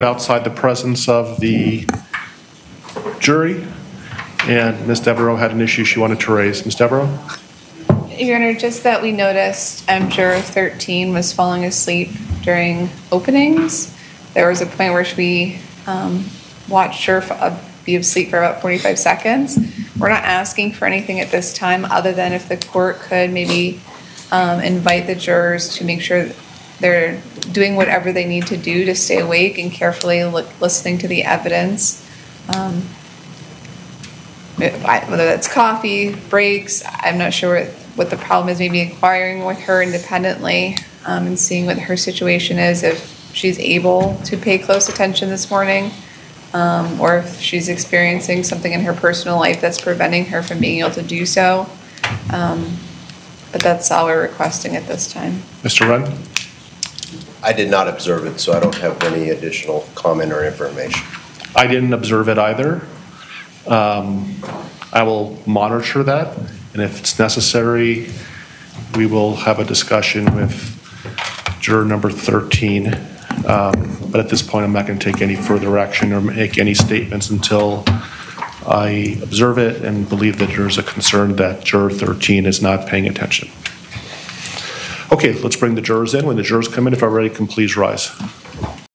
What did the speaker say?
outside the presence of the jury, and Ms. Deveraux had an issue she wanted to raise. Ms. Deveraux? Your Honor, just that we noticed um, juror 13 was falling asleep during openings. There was a point where we um, watched her uh, be asleep for about 45 seconds. We're not asking for anything at this time, other than if the court could maybe um, invite the jurors to make sure they're doing whatever they need to do to stay awake and carefully look- listening to the evidence. Um, whether that's coffee, breaks, I'm not sure what, what the problem is, maybe inquiring with her independently, um, and seeing what her situation is, if she's able to pay close attention this morning, um, or if she's experiencing something in her personal life that's preventing her from being able to do so. Um, But that's all we're requesting at this time. Mr. Run? I did not observe it, so I don't have any additional comment or information. I didn't observe it either. Um, I will monitor that, and if it's necessary, we will have a discussion with juror number 13. Um, But at this point, I'm not going to take any further action or make any statements until I observe it and believe that there's a concern that juror 13 is not paying attention. Okay, let's bring the jurors in. When the jurors come in, if everybody can please rise.